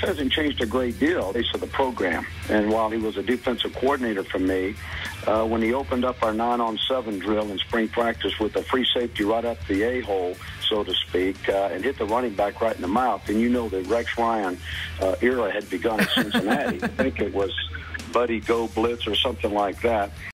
Hasn't changed a great deal. at least of the program. And while he was a defensive coordinator for me, uh, when he opened up our nine on seven drill in spring practice with a free safety right up the a hole, so to speak, uh, and hit the running back right in the mouth, and you know the Rex Ryan uh, era had begun at Cincinnati. I think it was Buddy Go Blitz or something like that.